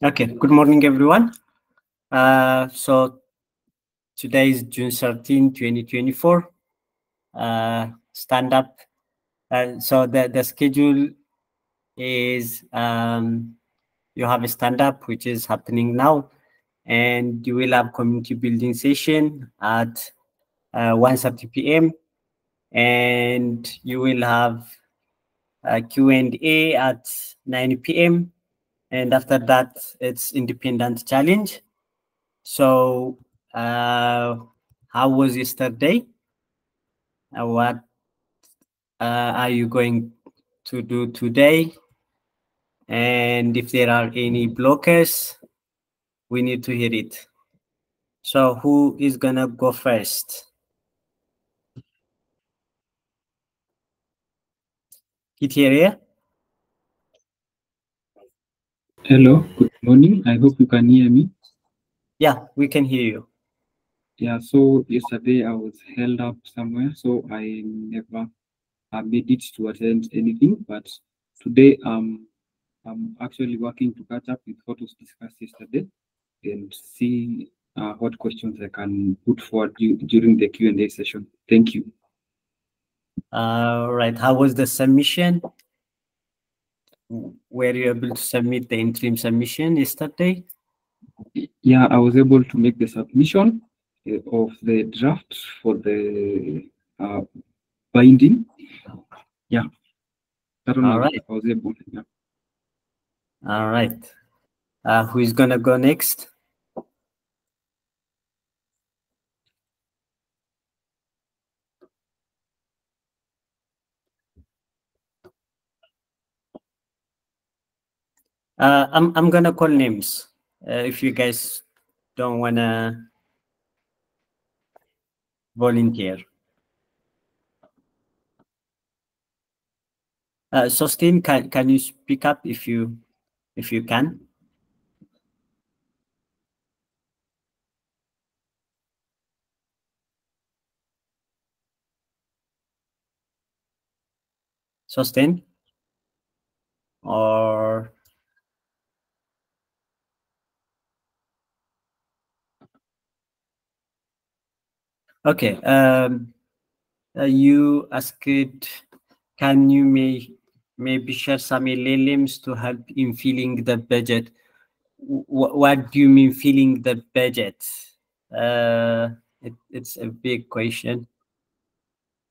Okay, good morning, everyone. Uh, so today is June 13, 2024. Uh, stand up. Uh, so the, the schedule is um, you have a stand up, which is happening now, and you will have community building session at uh, 1.30 p.m. And you will have a Q&A at 9 p.m and after that it's independent challenge. So uh how was yesterday? Uh, what uh, are you going to do today? And if there are any blockers we need to hear it. So who is gonna go first? Kitiere? Hello, good morning. I hope you can hear me. Yeah, we can hear you. Yeah, so yesterday I was held up somewhere, so I never uh, made it to attend anything. But today um, I'm actually working to catch up with what was discussed yesterday and see uh, what questions I can put forward du- during the Q&A session. Thank you. All right. How was the submission? Were you able to submit the interim submission yesterday? Yeah, I was able to make the submission uh, of the draft for the uh, binding. Yeah, that one All I- right. I was able. Yeah. All right. Uh, who is gonna go next? Uh, I'm I'm gonna call names. Uh, if you guys don't wanna volunteer. Uh, Sostin, can can you speak up if you if you can? Sustain? Or okay. Um, uh, you asked, can you may maybe share some LLMs to help in filling the budget? Wh- what do you mean filling the budget? Uh, it, it's a big question.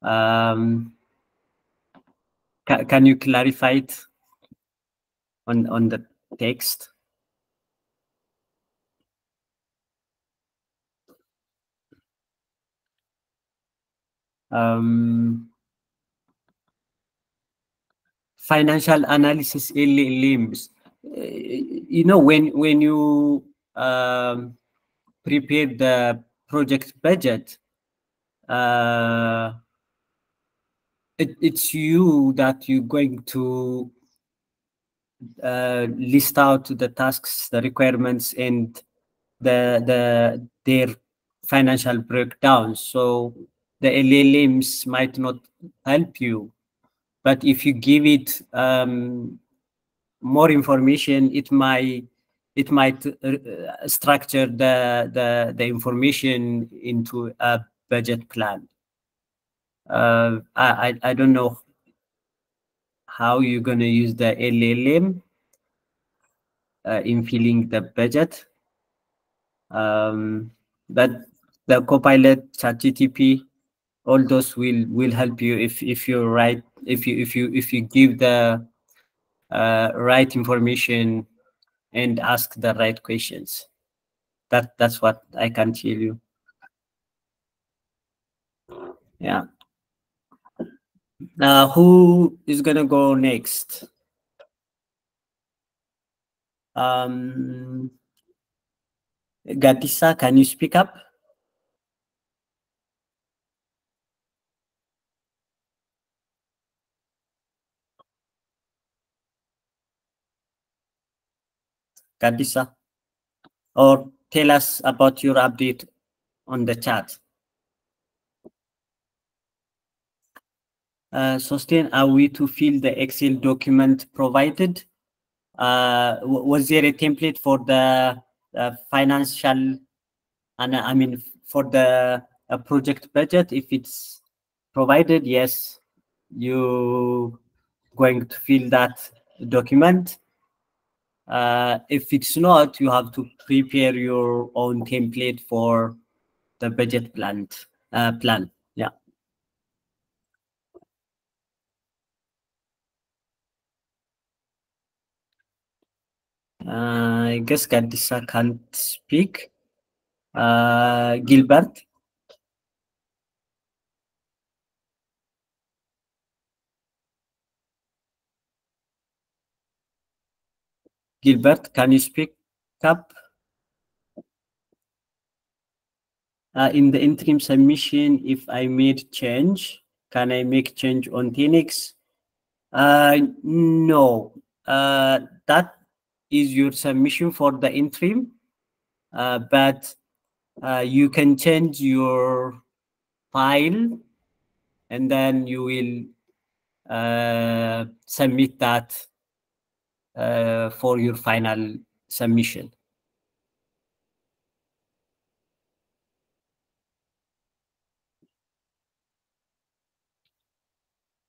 Um, ca- can you clarify it on on the text? Financial analysis LLMs. Uh, you know, when when you um, prepare the project budget, uh, it, it's you that you're going to uh, list out the tasks, the requirements, and the the their financial breakdown. So the LLMs might not help you, but if you give it um, more information, it might it might uh, structure the, the the information into a budget plan. Uh, I, I I don't know how you're gonna use the LLM uh, in filling the budget. Um, but the Copilot, ChatGTP, all those will will help you if if you write if you if you if you give the uh, right information and ask the right questions. That that's what I can tell you. Yeah. Uh, who is gonna go next? Um, Gatisa, can you speak up? Gatisa, or tell us about your update on the chat. Uh, Sustain, are we to fill the Excel document provided? uh, was there a template for the uh, financial and I mean for the uh, project budget? If it's provided, yes, you going to fill that document. Uh, if it's not, you have to prepare your own template for the budget plan. Uh, plan. Yeah. Uh, I guess Gadisa can't speak. Uh, Gilbert. Gilbert, can you speak up? Uh, in the interim submission, if I made change, can I make change on Phoenix? Uh, no, uh, that is your submission for the interim, uh, but uh, you can change your file and then you will uh, submit that uh, for your final submission.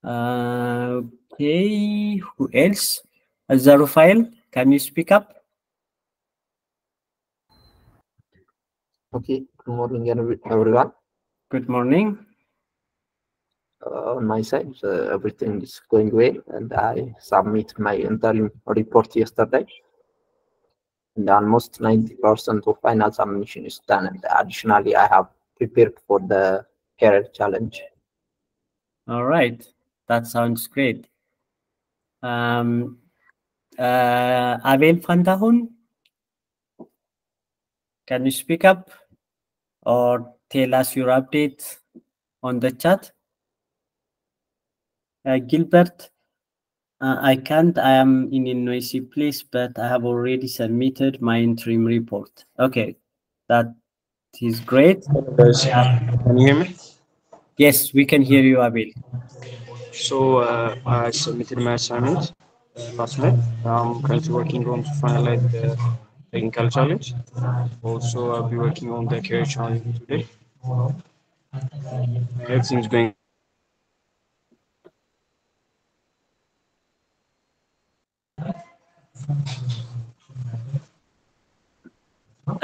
Uh, okay, who else? Zarufail, can you speak up? Okay, good morning, everyone. Good morning. Uh, on my side, uh, everything is going well, and I submit my interim report yesterday. And almost 90% of final submission is done. And additionally, I have prepared for the career challenge. All right, that sounds great. Um, uh, Abel Fandahun, can you speak up or tell us your update on the chat? Uh, Gilbert, uh, I can't. I am in a noisy place, but I have already submitted my interim report. Okay, that is great. Can you hear me? Yes, we can hear you, Abel. So uh, I submitted my assignment uh, last night. I'm currently working on to finalize the technical challenge. Also, I'll be working on the career challenge today. Everything's going.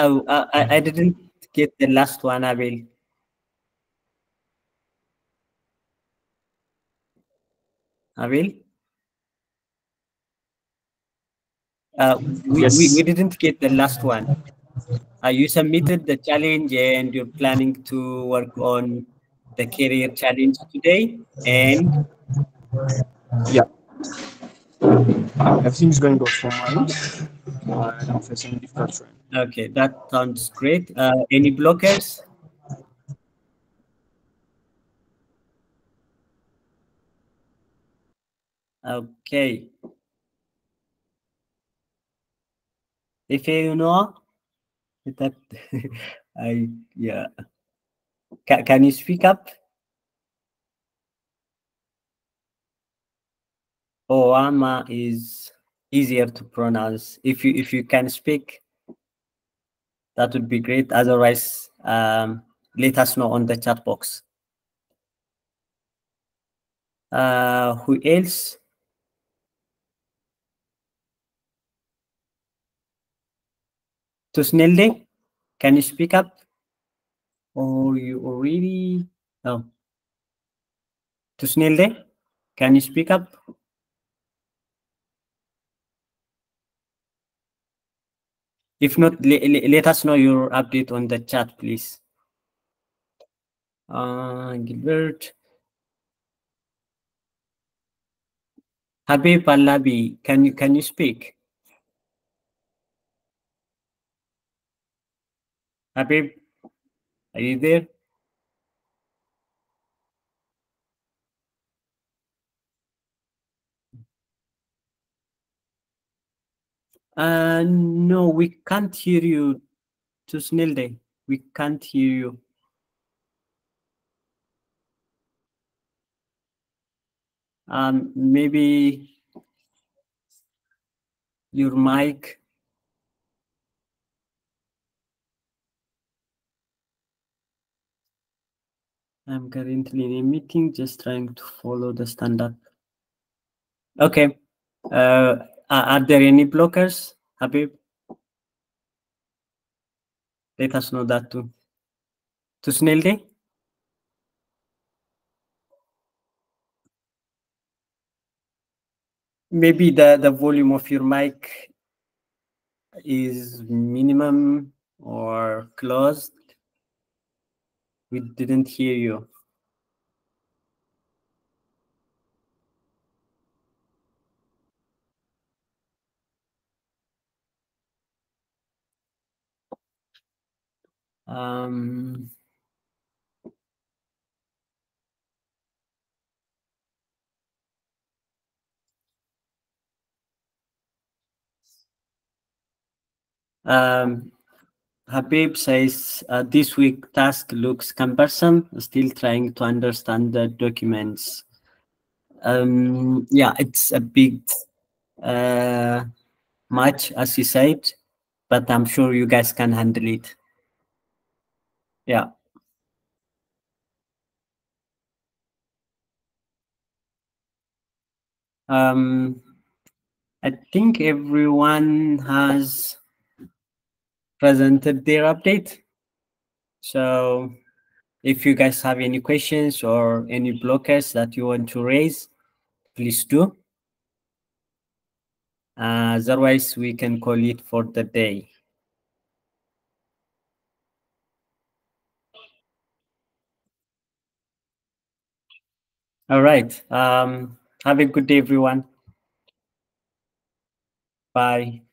Oh, uh, I, I didn't get the last one, Abel. Abel? Uh, we, we, Yes. we didn't get the last one. Uh, you submitted the challenge and you're planning to work on the career challenge today. And yeah Everything's going good for mine. Uh, I'm facing difficult. Okay, that sounds great. Uh, any blockers? Okay. If you know that, I yeah. Can, you speak up? Oama is easier to pronounce. If you if you can speak, that would be great. Otherwise, um, let us know on the chat box. Uh, who else? Tusnelde, can you speak up? Or you already? Oh. Tusnelde, can you speak up? If not, le- le- let us know your update on the chat, please. Uh, Gilbert. Habib Alabi, can you can you speak? Habib, are you there? Uh, no, we can't hear you. Tusnelde, we can't hear you. Um, maybe your mic. I'm currently in a meeting, just trying to follow the standard. Okay. Uh, are, are there any blockers, Habib? Let us know that too. Tusnelde? Maybe the, the volume of your mic is minimum or closed. We didn't hear you. Um, um, Habib says uh, this week task looks cumbersome. Still trying to understand the documents. Um, yeah, it's a big uh, match, as you said, but I'm sure you guys can handle it. Yeah. Um, I think everyone has presented their update. So if you guys have any questions or any blockers that you want to raise, please do. Uh, otherwise, we can call it for the day. All right. Um, have a good day, everyone. Bye.